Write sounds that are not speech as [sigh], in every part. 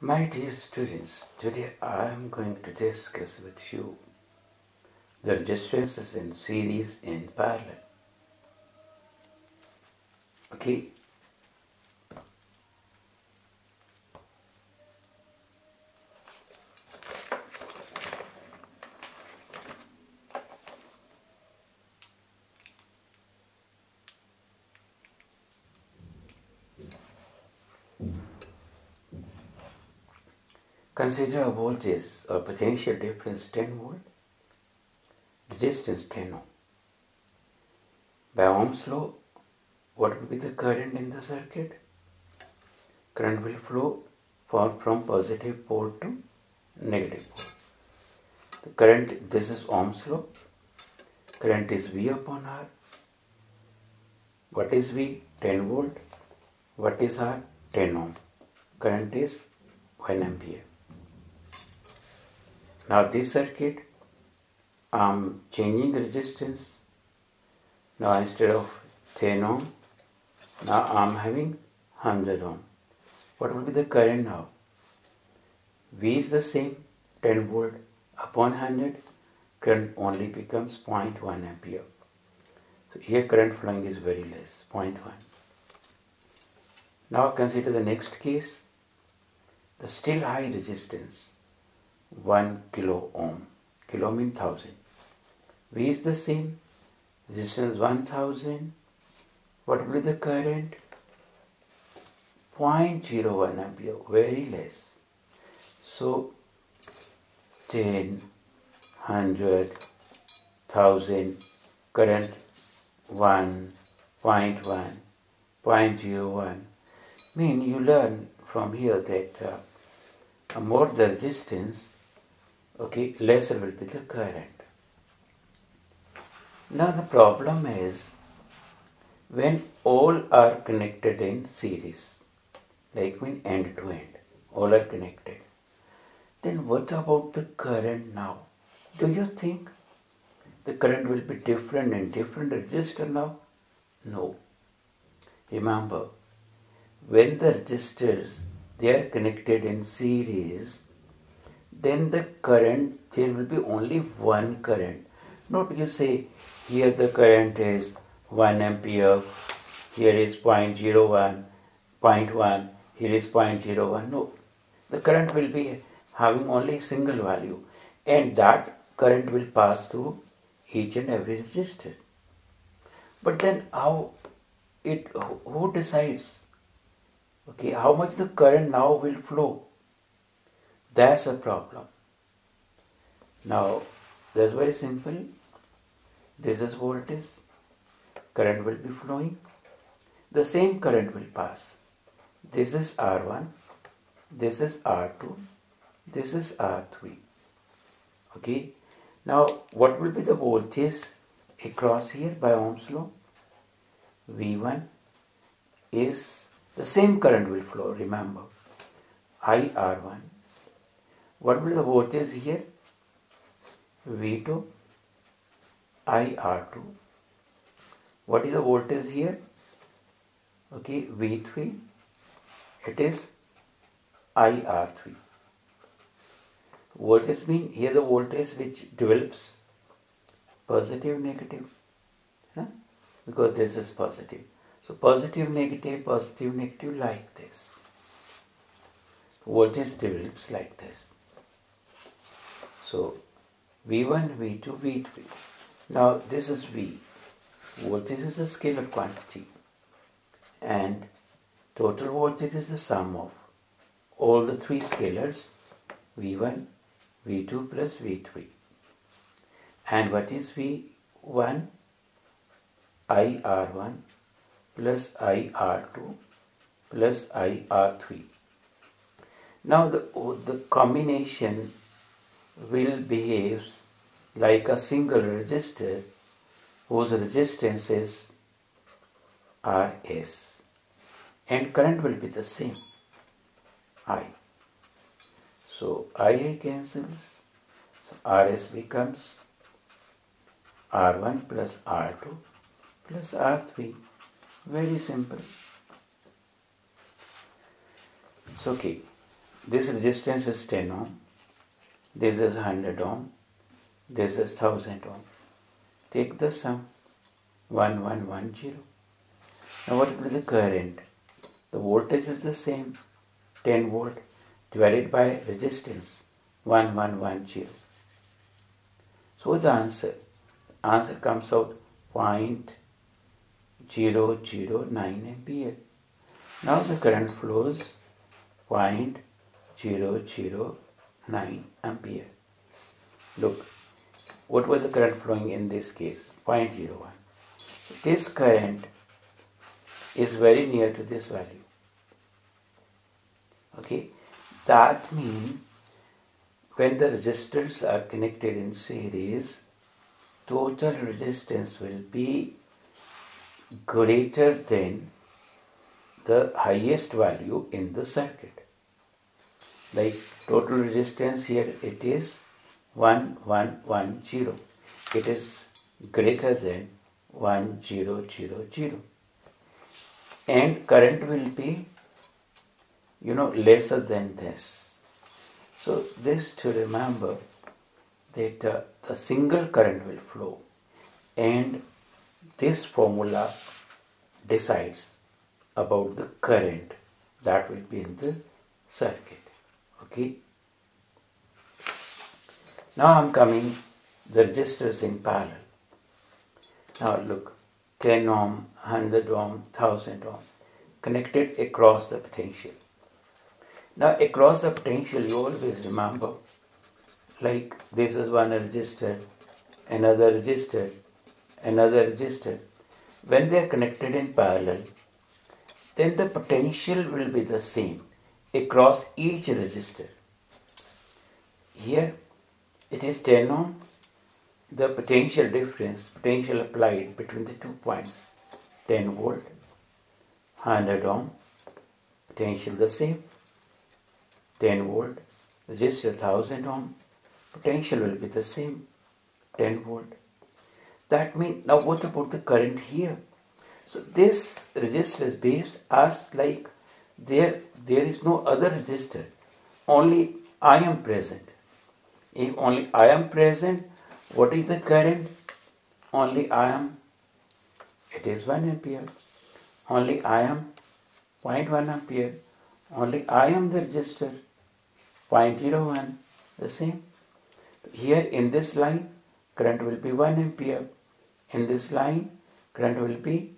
My dear students, today I am going to discuss with you the resistances in series in parallel. Okay? Consider a voltage or potential difference 10 volt, resistance 10 ohm. By Ohm's law, what will be the current in the circuit? Current will flow from positive pole to negative pole. The current, this is Ohm's law. Current is V upon R. What is V? 10 volt. What is R? 10 ohm. Current is 1 ampere. Now this circuit, I'm changing resistance. Now instead of 10 ohm, now I'm having 100 ohm. What will be the current now? V is the same, 10 volt upon 100, current only becomes 0.1 ampere. So here current flowing is very less, 0.1. Now consider the next case, the still high resistance. 1 kilo ohm. Kilo means 1000. V is the same. Resistance 1000. What will be the current? 0.01 ampere, very less. So 10, 100, 1000, current 1, 0.1, 0.01. Mean you learn from here that uh, more the resistance, okay, lesser will be the current. Now the problem is when all are connected in series, like when end to end, all are connected, then what about the current now? Do you think the current will be different in different resistor now? No. Remember, when the resistors they are connected in series, then the current, there will be only one current. Not you say, here the current is 1 ampere, here is 0.01, 0.1, here is 0.01. No, the current will be having only single value and that current will pass through each and every resistor. But then how it, who decides? Okay, how much the current now will flow? That's a problem. Now, that's very simple. This is voltage. Current will be flowing. The same current will pass. This is R1. This is R2. This is R3. Okay. Now, what will be the voltage across here by Ohm's law? V1 is the same current will flow, remember. IR1. What will the voltage here? V2, IR2. What is the voltage here? Okay, V3. It is IR3. Voltage means here the voltage which develops positive, negative. Huh? Because this is positive. So positive, negative, positive, negative like this. Voltage develops like this. So V1, V2, V3. Now this is V. Voltage is a scalar quantity and total voltage is the sum of all the three scalars V1, V2 plus V3. And what is V1? IR1 plus IR2 plus IR3. Now the, the combination will behave like a single resistor whose resistance is Rs and current will be the same I. So I cancels. So Rs becomes R1 plus R2 plus R3. Very simple. It's okay. this resistance is 10 ohm, this is 100 ohm, this is 1000 ohm. Take the sum 1110. Now what will be the current? The voltage is the same 10 volt divided by resistance 1110. So the answer answer comes out 0.009 ampere. Now the current flows 0.009 ampere. Look, what was the current flowing in this case? 0.01. This current is very near to this value. Okay, that means when the resistors are connected in series, total resistance will be greater than the highest value in the circuit. Like total resistance here it is 1110. It is greater than 1000 and current will be you know lesser than this. So this to remember that uh, the single current will flow. And this formula decides about the current that will be in the circuit okay. Now i'm coming the resistors in parallel. Now look 10 ohm 100 ohm 1000 ohm connected across the potential. Now across the potential you always remember like this is one resistor another resistor another resistor when they are connected in parallel then the potential will be the same across each resistor. Here it is 10 ohm, the potential difference, potential applied between the two points, 10 volt, 100 ohm, potential the same, 10 volt, resistor 1000 ohm, potential will be the same, 10 volt. That means, now what about the current here? So this resistor behaves as like there there is no other resistor, only I am present. If only I am present, what is the current? Only I am, it is 1 ampere. Only I am 0.1 ampere. Only I am the resistor 0.01, the same. Here in this line, current will be 1 ampere. In this line, current will be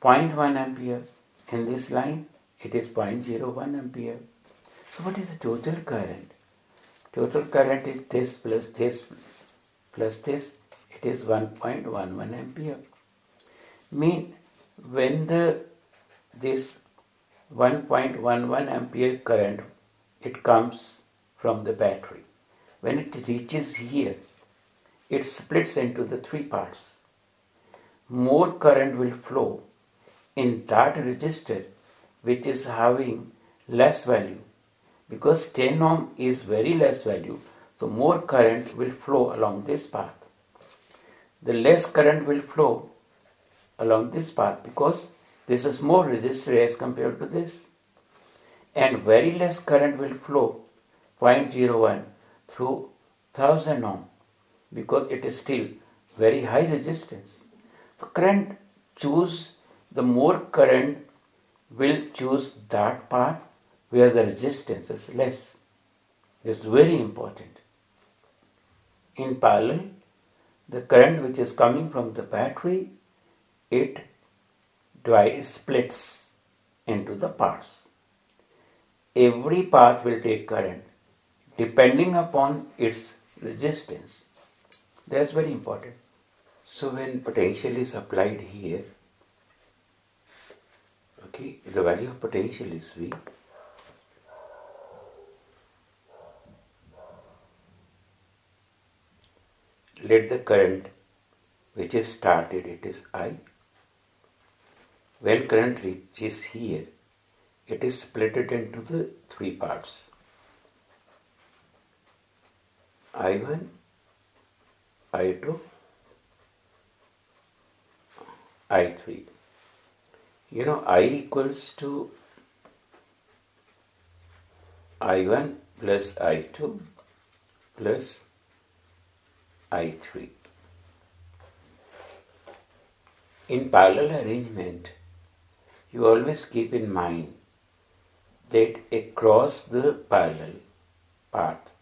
0.1 ampere. In this line, it is 0.01 ampere. So what is the total current? Total current is this plus this plus this. It is 1.11 ampere. Mean when the this 1.11 ampere current it comes from the battery. When it reaches here, it splits into the three parts. More current will flow in that resistor which is having less value. Because 10 ohm is very less value so more current will flow along this path. The less current will flow along this path because this is more resistor as compared to this. And very less current will flow 0.01 through 1000 ohm because it is still very high resistance. So current choose the more current will choose that path where the resistance is less. This is very important. In parallel, the current which is coming from the battery, it divides, splits into the parts. Every path will take current depending upon its resistance. That's very important. So when potential is applied here, Okay, the value of potential is V. Let the current which is started, it is I. When current reaches here, it is split into the three parts. I1, I2, I3 you know i equals to I1 plus I2 plus I3. In parallel arrangement, you always keep in mind that across the parallel path,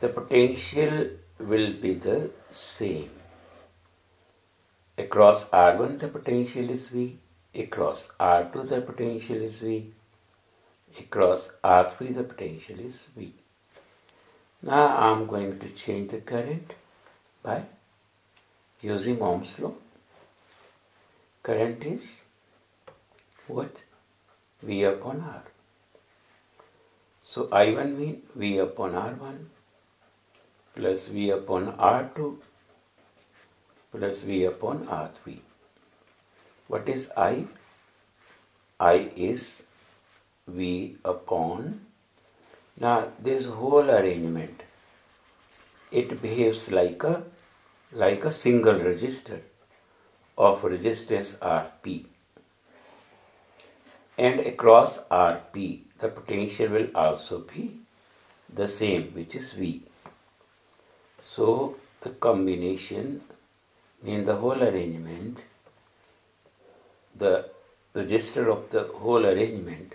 the potential will be the same. Across R1 the potential is V, across R2 the potential is V, across R3 the potential is V. Now I am going to change the current by using Ohm's law. Current is what? V upon R. So I1 mean V upon R1 plus V upon R2 plus V upon R3. What is I? I is V upon. Now this whole arrangement, it behaves like a like a single resistor of resistance Rp. And across Rp, the potential will also be the same, which is V. So the combination in the whole arrangement, the register of the whole arrangement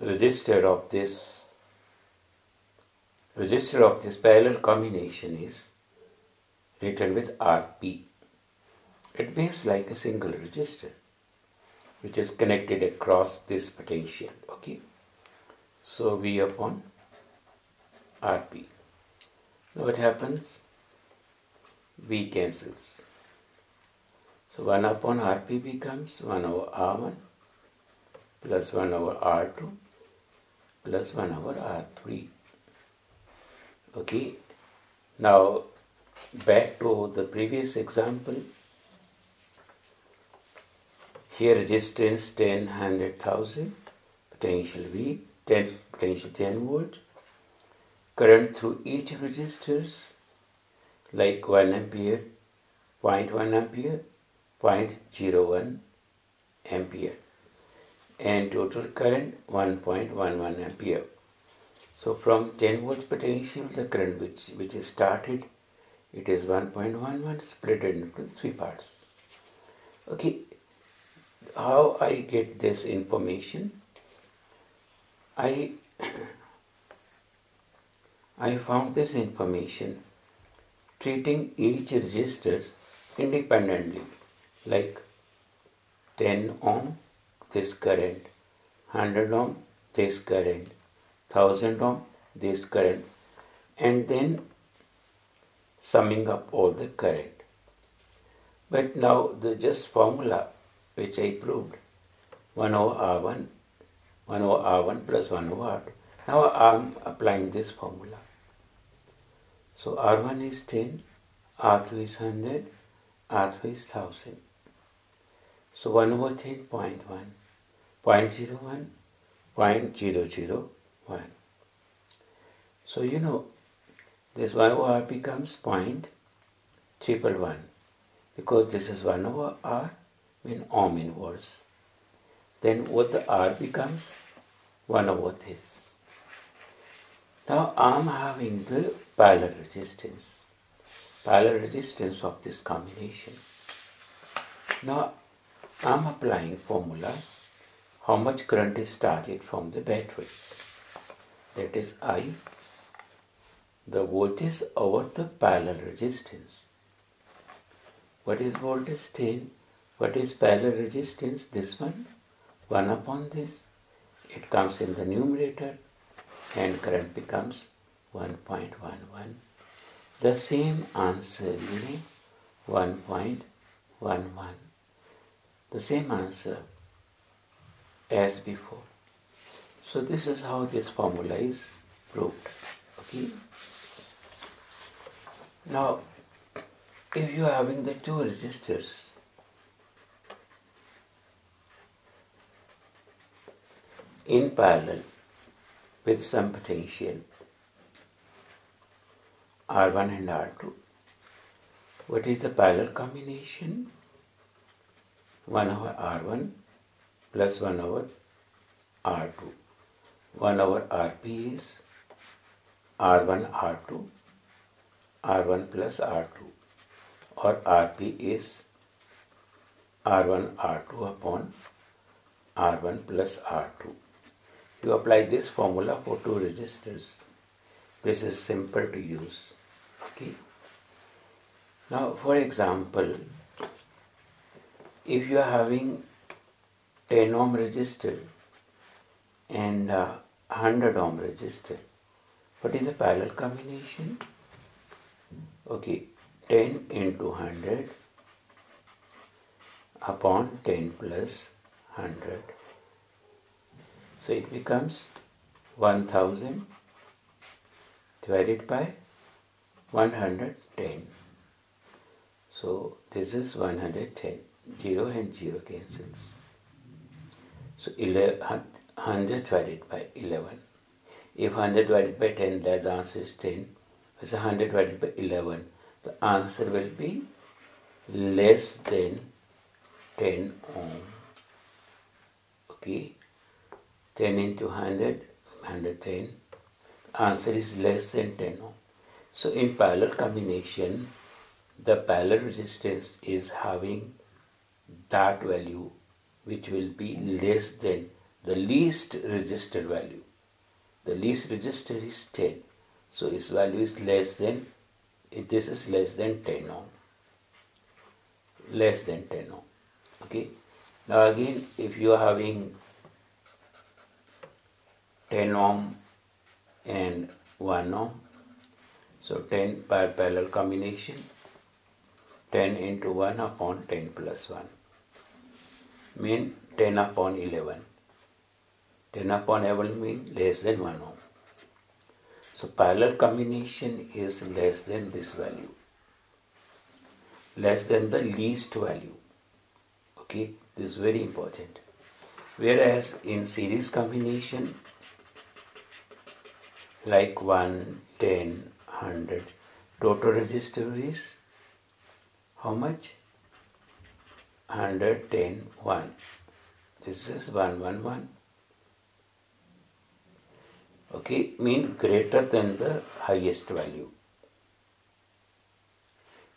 register of this register of this parallel combination is written with RP. It behaves like a single register which is connected across this potential. Okay. So V upon RP. Now what happens? V cancels. So 1 upon RP becomes 1 over R1 plus 1 over R2 plus 1 over R3. Okay. Now back to the previous example. Here resistance 10, 100,000, potential V, 10, potential 10 volt. Current through each resistors like 1 ampere, 0.1 ampere, 0.01 ampere and total current 1.11 ampere. So from 10 volts potential, the current which, which is started, it is 1.11 split into three parts. Okay, how I get this information? I [clears throat] I found this information treating each resistor independently, like 10 ohm, this current, 100 ohm, this current, 1000 ohm, this current, and then summing up all the current. But now the just formula which I proved 1 over R1, 1 over R1 plus 1 over R2. Now I am applying this formula. So R1 is 10, R2 is 100, R3 is 1000. So 1 over 10, 0.1, 0.01, 0.001. So you know this 1 over R becomes 0.111 because this is 1 over R in ohm inverse. Then what the R becomes 1 over this. Now I am having the parallel resistance, parallel resistance of this combination. Now I am applying formula how much current is started from the battery. That is I, the voltage over the parallel resistance. What is voltage 10? What is parallel resistance? This one. 1 upon this. It comes in the numerator and current becomes 1.11. The same answer, know, 1.11. The same answer as before. So this is how this formula is proved. Okay. Now, if you are having the two resistors, in parallel with some potential. R1 and R2. What is the parallel combination? 1 over R1 plus 1 over R2. 1 over RP is R1 R2 R1 plus R2 or Rp is R1 R2 upon R1 plus R2. You apply this formula for two resistors. This is simple to use. Okay. Now, for example, if you are having 10 ohm resistor and uh, 100 ohm resistor, what is the parallel combination? Okay, 10 into 100 upon 10 plus 100. So it becomes 1000 divided by 110. So this is 110. 0 and 0 cancels. So 100 divided by 11. If 100 divided by 10, that the answer is 10. So 100 divided by 11, the answer will be less than 10 ohm. Okay. 10 into 100, 110. Answer is less than 10 ohm. So in parallel combination, the parallel resistance is having that value which will be less than the least resistor value. The least resistor is 10. So its value is less than, this is less than 10 ohm. Less than 10 ohm. Okay. Now again, if you are having 10 ohm and 1 ohm. So 10 by parallel combination 10 into 1 upon 10 plus 1 mean 10 upon 11. 10 upon 11 mean less than 1 ohm. So parallel combination is less than this value. Less than the least value. Okay, this is very important. Whereas in series combination like 1, 10, 100. Total resistor is how much? 110, 1. This is 111. Okay, mean greater than the highest value.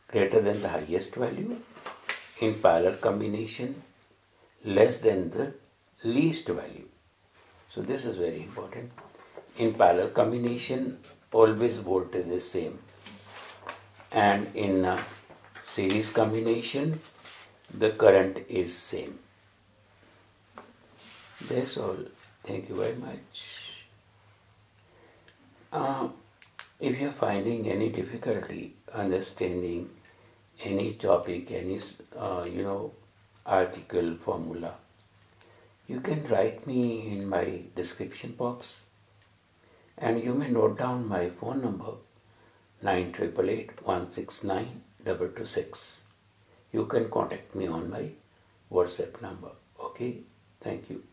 Greater than the highest value in parallel combination, less than the least value. So this is very important in parallel combination always voltage is same. And in series combination the current is same. That's all. Thank you very much. Uh, if you're finding any difficulty understanding any topic any uh, you know article formula you can write me in my description box and you may note down my phone number 9888 You can contact me on my WhatsApp number. Okay, thank you.